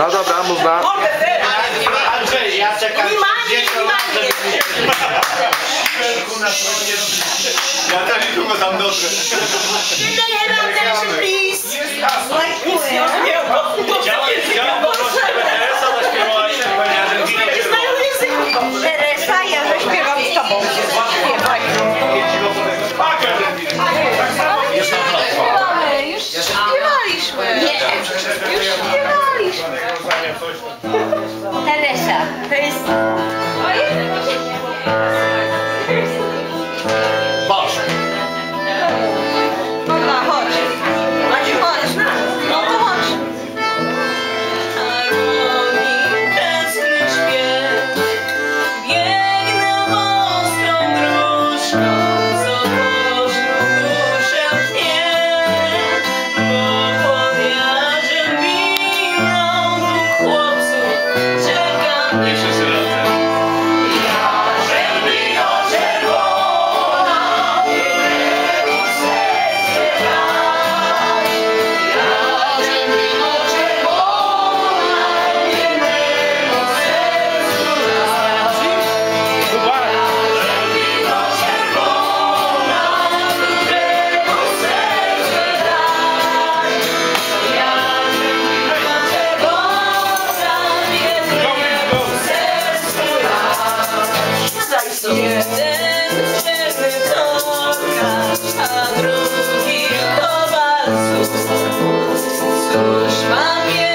No dobra, można. Ja czekam Ja też długo tam. Peace. Jesus Cóż mam je